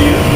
you.